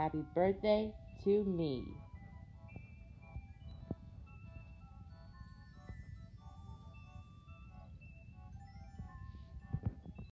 Happy birthday to me.